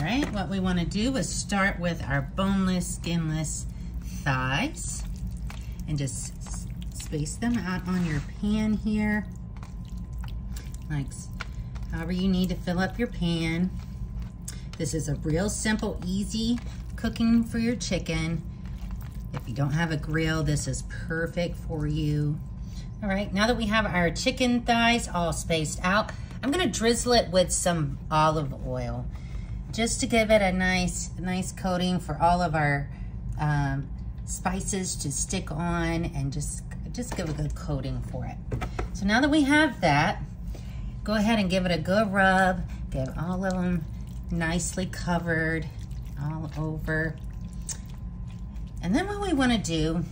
All right, what we wanna do is start with our boneless, skinless thighs and just space them out on your pan here. Like however you need to fill up your pan. This is a real simple, easy cooking for your chicken. If you don't have a grill, this is perfect for you. All right, now that we have our chicken thighs all spaced out, I'm gonna drizzle it with some olive oil just to give it a nice, nice coating for all of our um, spices to stick on and just, just give a good coating for it. So now that we have that, go ahead and give it a good rub. Get all of them nicely covered all over. And then what we wanna do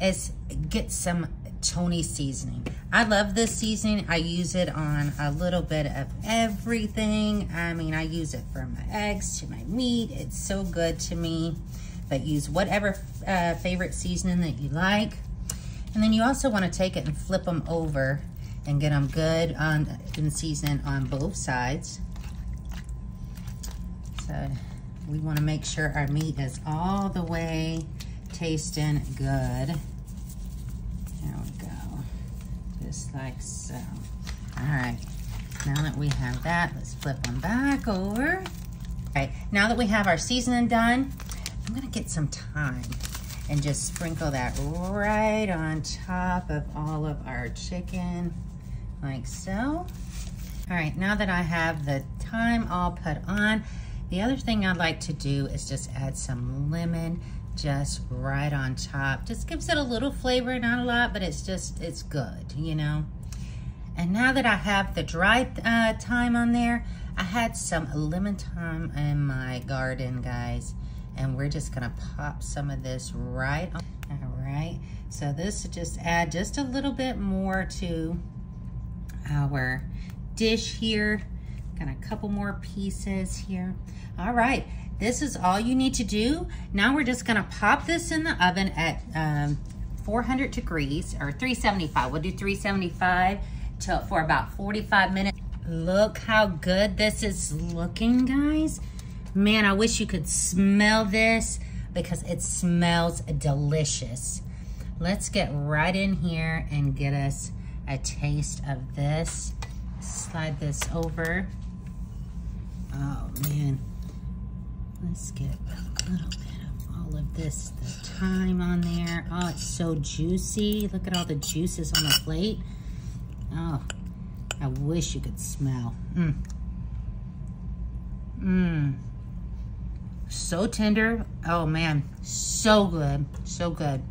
is get some Tony seasoning. I love this seasoning. I use it on a little bit of everything. I mean, I use it from my eggs to my meat. It's so good to me. But use whatever uh, favorite seasoning that you like. And then you also want to take it and flip them over and get them good on and season on both sides. So we want to make sure our meat is all the way tasting good just like so. All right, now that we have that, let's flip them back over. All right, now that we have our seasoning done, I'm gonna get some thyme and just sprinkle that right on top of all of our chicken, like so. All right, now that I have the thyme all put on, the other thing I'd like to do is just add some lemon just right on top. Just gives it a little flavor, not a lot, but it's just, it's good, you know. And now that I have the dry uh, thyme on there, I had some lemon thyme in my garden, guys. And we're just gonna pop some of this right on. All right, so this just add just a little bit more to our dish here. Got a couple more pieces here. All right, this is all you need to do. Now we're just gonna pop this in the oven at um, 400 degrees or 375. We'll do 375 till, for about 45 minutes. Look how good this is looking, guys. Man, I wish you could smell this because it smells delicious. Let's get right in here and get us a taste of this. Slide this over. Oh, man. Let's get a little bit of all of this, the thyme on there. Oh, it's so juicy. Look at all the juices on the plate. Oh, I wish you could smell. Mmm. Mmm. So tender. Oh, man. So good. So good.